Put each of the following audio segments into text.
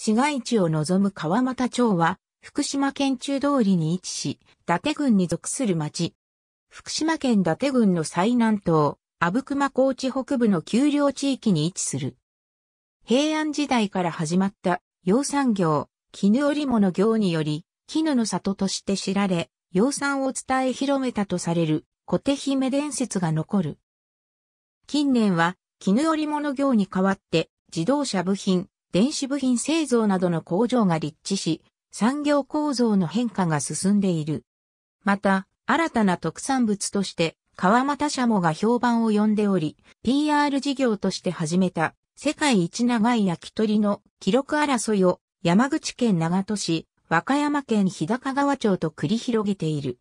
市街地を望む川俣町は、福島県中通りに位置し、伊達郡に属する町。福島県伊達郡の最南東、阿武隈高地北部の丘陵地域に位置する。平安時代から始まった養蚕業、絹織物業により、絹の里として知られ、養蚕を伝え広めたとされる小手姫伝説が残る。近年は絹織物業に代わって自動車部品、電子部品製造などの工場が立地し、産業構造の変化が進んでいる。また、新たな特産物として、川俣シャモが評判を呼んでおり、PR 事業として始めた、世界一長い焼き鳥の記録争いを、山口県長門市、和歌山県日高川町と繰り広げている。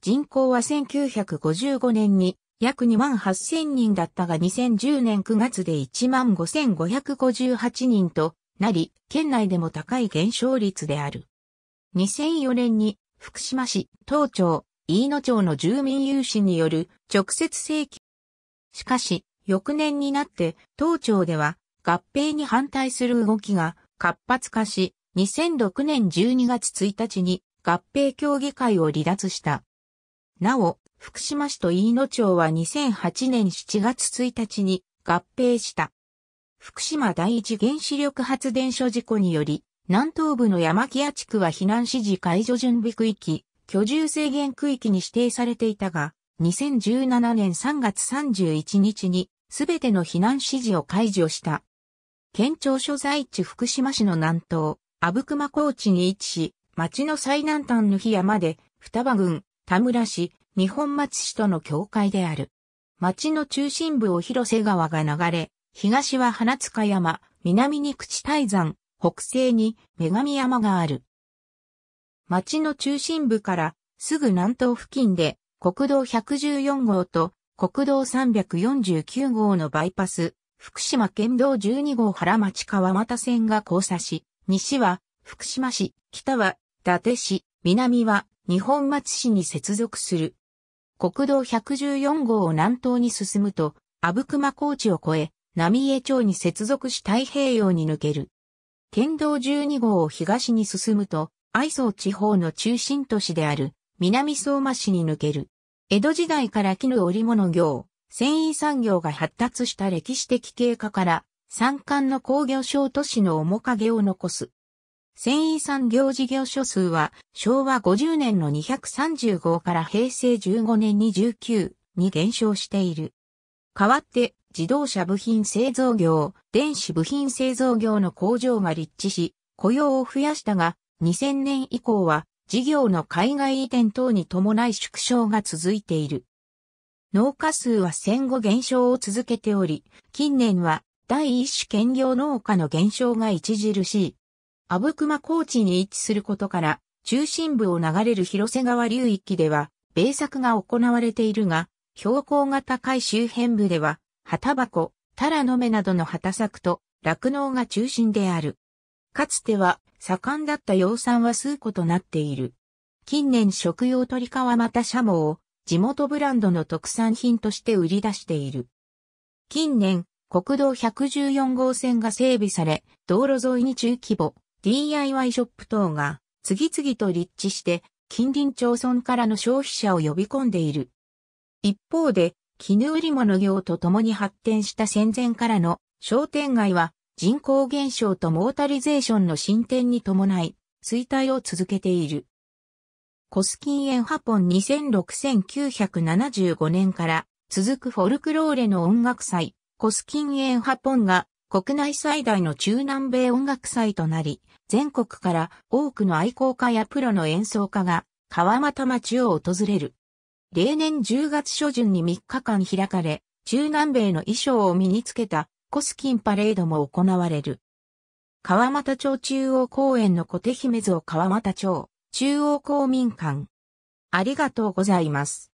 人口は1955年に約2万8000人だったが2010年9月で1万5558人となり、県内でも高い減少率である。2004年に福島市、東町、飯野町の住民有志による直接請求。しかし、翌年になって東町では合併に反対する動きが活発化し、2006年12月1日に合併協議会を離脱した。なお、福島市と飯野町は2008年7月1日に合併した。福島第一原子力発電所事故により、南東部の山木屋地区は避難指示解除準備区域、居住制限区域に指定されていたが、2017年3月31日にすべての避難指示を解除した。県庁所在地福島市の南東、阿武隈高地に位置し、町の最南端の檜山で、双葉郡、田村市、日本松市との境界である。町の中心部を広瀬川が流れ、東は花塚山、南に口大山、北西に女神山がある。町の中心部からすぐ南東付近で国道114号と国道349号のバイパス、福島県道12号原町川又線が交差し、西は福島市、北は伊達市、南は日本松市に接続する。国道114号を南東に進むと、阿武隈高地を越え、浪江町に接続し太平洋に抜ける。県道12号を東に進むと、愛想地方の中心都市である南相馬市に抜ける。江戸時代から絹織物業、繊維産業が発達した歴史的経過から、山間の工業小都市の面影を残す。繊維産業事業所数は昭和50年の235から平成15年に19に減少している。代わって自動車部品製造業、電子部品製造業の工場が立地し、雇用を増やしたが、2000年以降は事業の海外移転等に伴い縮小が続いている。農家数は戦後減少を続けており、近年は第一種兼業農家の減少が著しい。阿武隈高地に位置することから、中心部を流れる広瀬川流域では、米作が行われているが、標高が高い周辺部では、旗箱、タラの芽などの畑作と酪農が中心である。かつては盛んだった養蚕は数個となっている。近年食用鳥川又シャモを地元ブランドの特産品として売り出している。近年、国道114号線が整備され、道路沿いに中規模、DIY ショップ等が次々と立地して近隣町村からの消費者を呼び込んでいる。一方で、絹売物業と共に発展した戦前からの商店街は人口減少とモータリゼーションの進展に伴い衰退を続けている。コスキンエンハポン2006-1975年から続くフォルクローレの音楽祭、コスキンエンハポンが国内最大の中南米音楽祭となり、全国から多くの愛好家やプロの演奏家が川俣町を訪れる。例年10月初旬に3日間開かれ、中南米の衣装を身につけたコスキンパレードも行われる。川俣町中央公園の小手姫像川俣町中央公民館。ありがとうございます。